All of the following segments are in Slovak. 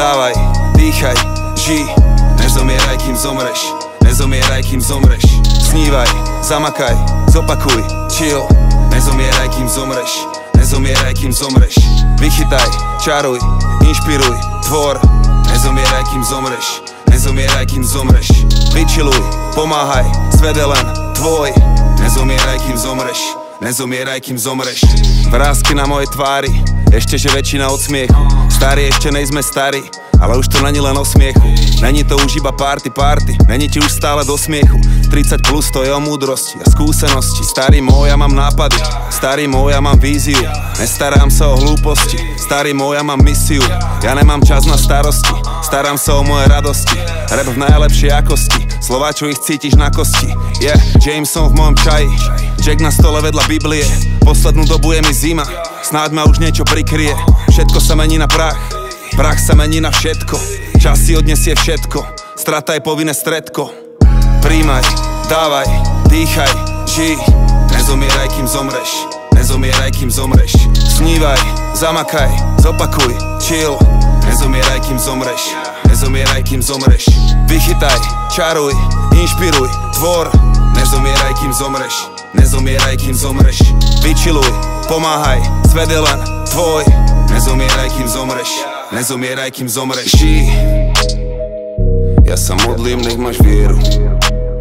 dávaj, dýchaj, ži Nezomieraj, kým zomreš, nezomieraj, kým zomreš. Snívaj, zamakaj, zopakuj, chill. Nezomieraj, kým zomreš, nezomieraj, kým zomreš. Vychytaj, čaruj, inšpiruj, tvor. Nezomieraj, kým zomreš, nezomieraj, kým zomreš. Vyčiluj, pomáhaj, svet len tvoj. Nezomieraj, kým zomreš, nezomieraj, kým zomreš. Vrázky na mojej tvári, ešte že väčšina od smiechu. Starí ešte nejsme starí, ale už to není len o smiechu. Není to už iba party party, není ti už stále do smiechu. 30 plus to je o múdrosti a skúsenosti. Starý môj, ja mám nápady, starý môj, ja mám víziu. Nestarám sa o hlúposti, starý môj, ja mám misiu. Ja nemám čas na starosti, starám sa o moje radosti. Rap v najlepšej jakosti, slova čo ich cítiš na kosti. Yeah, Jameson v mojom čaji, Jack na stole vedľa Biblie. Poslednú dobu je mi zima, snáď ma už niečo prikrie. Všetko sa mení na prach, prach sa mení na všetko. Čas si odnesie všetko, strata je povinné stredko. Príjmaj, dávaj, dýchaj, ži Nezomieraj, kým zomreš, nezomieraj, kým zomreš. Snívaj, zamakaj, zopakuj, chill. Nezomieraj, kým zomreš, nezomieraj, kým zomreš. Vychytaj, čaruj, inšpiruj, tvor. Nezomieraj, kým zomreš, nezomieraj, kým zomreš. Vyčiluj, pomáhaj, svet je len tvoj. Nezomieraj, kým zomreš, nezomieraj, kým zomreš. Ži, ja sa modlím, nech máš vieru.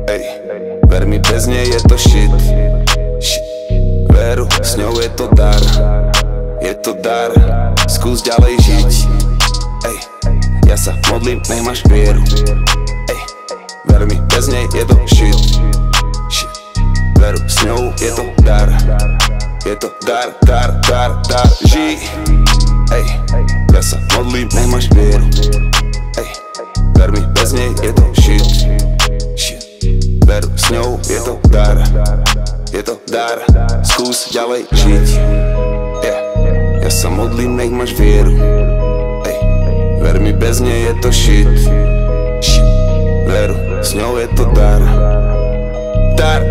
Ej, ver mi, bez nej je to shit. Veru, s ňou je to dar. Je to dar, skús ďalej žiť. Ej, ja sa modlím, nech máš vieru. Ej, ver mi, bez nej je to shit. Shit, veru, s ňou je to dar Je to dar, dar, dar, dar, ži. Ej, ja sa modlím, nech vieru. Ej, ver mi, bez nej je to shit. Shit, veru, s ňou je to dar. Je to dar, skús ďalej žiť. Yeah. Ja sa modlím, nech máš vieru. Ej, ver mi, bez nej je to shit. Shit, veru, s ňou je to dar, dar,